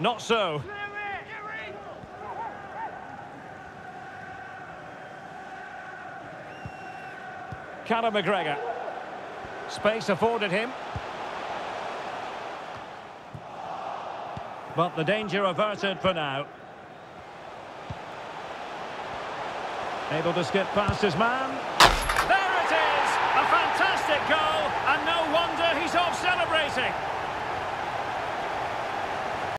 Not so. Callum McGregor. Space afforded him. But the danger averted for now. Able to skip past his man. There it is! A fantastic goal, and no wonder he's off celebrating.